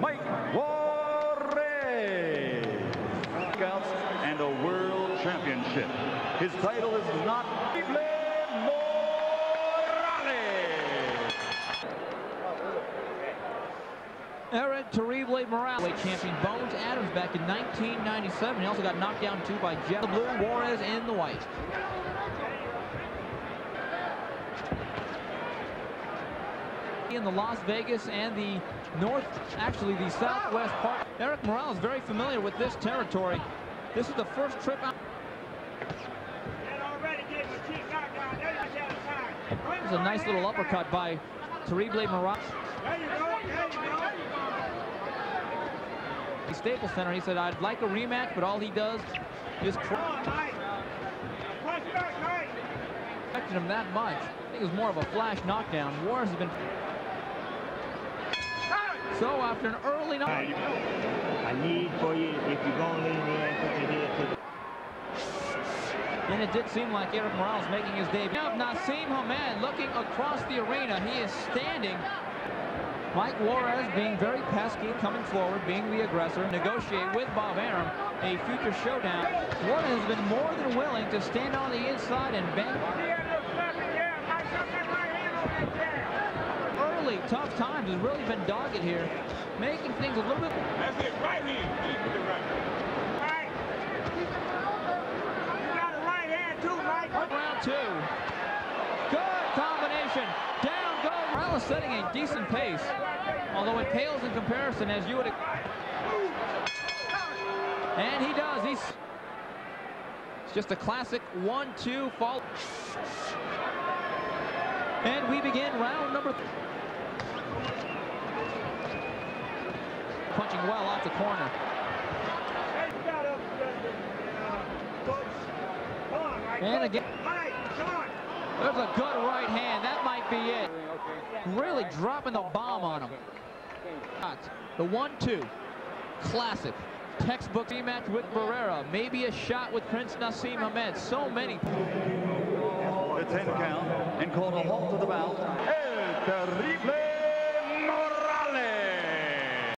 Mike Juarez. Scouts and a world championship. His title is not Morales. Aaron Terrible Morales, champion Bones Adams back in 1997. He also got knocked down too by Jeff The Blue Juarez in the white. In the Las Vegas and the north, actually the southwest part. Erik Morales very familiar with this territory. This is the first trip out. Is a nice little uppercut by Terrible Morales. The Staples Center, he said, I'd like a rematch, but all he does is him that much. I think it was more of a flash knockdown. Juarez has been... So after an early knock... I need for you, if you're going to lean in, put your head to the... And it did seem like Erik Morales making his debut. Now Naseem Hamed looking across the arena. He is standing Mike Juarez being very pesky, coming forward, being the aggressor, negotiate with Bob Arum a future showdown. Juarez has been more than willing to stand on the inside and bend. Tough times has really been dogged here, making things a little bit. That's it, right hand. Right. You got a right hand too, Mike. Round two. Good combination. Down goes Morales setting a decent pace. Although it pales in comparison as you would And he does. He's it's just a classic one-two fall. And we begin round number punching well off the corner. And again. There's a good right hand. That might be it. Really dropping the bomb on him. The one-two. Classic. Textbook rematch with Barrera. Maybe a shot with Prince Naseem Hamed. So many. The 10 count and called a halt to the bout. El Terrible